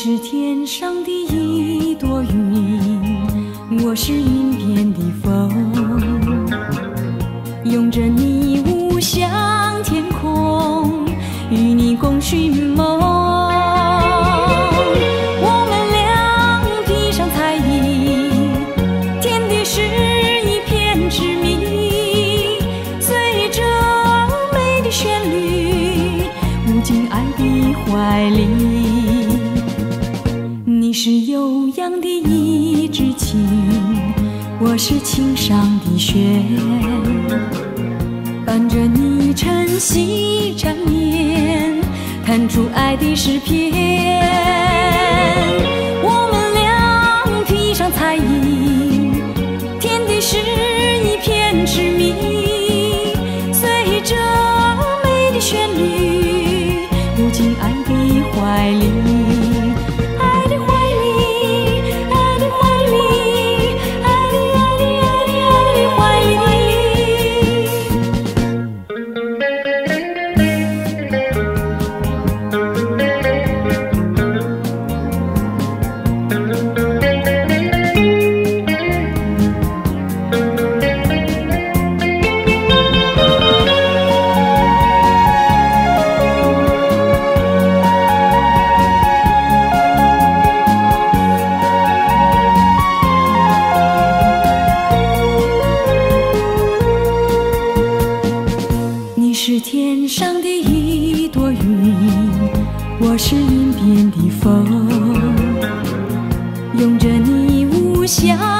你是天上的一朵云，我是云边的风，拥着你舞向天空，与你共寻梦。我们俩披上彩衣，天地是一片痴迷，随着美的旋律，舞进爱的怀里。的一支琴，我是琴上的弦，伴着你晨曦缠绵，弹出爱的诗篇。我是云边的风，拥着你无暇